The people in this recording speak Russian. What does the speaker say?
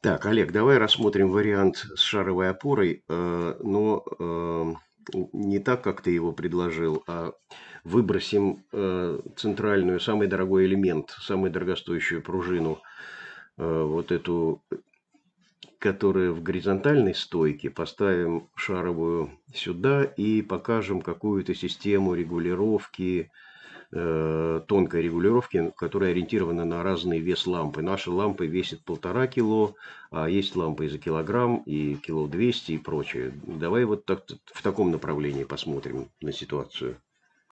Так, Олег, давай рассмотрим вариант с шаровой опорой, э, но э, не так, как ты его предложил, а выбросим э, центральную, самый дорогой элемент, самую дорогостоящую пружину, вот эту, которая в горизонтальной стойке, поставим шаровую сюда и покажем какую-то систему регулировки, тонкой регулировки, которая ориентирована на разный вес лампы. Наши лампы весят полтора кило, а есть лампы за килограмм, и кило двести и прочее. Давай вот так, в таком направлении посмотрим на ситуацию.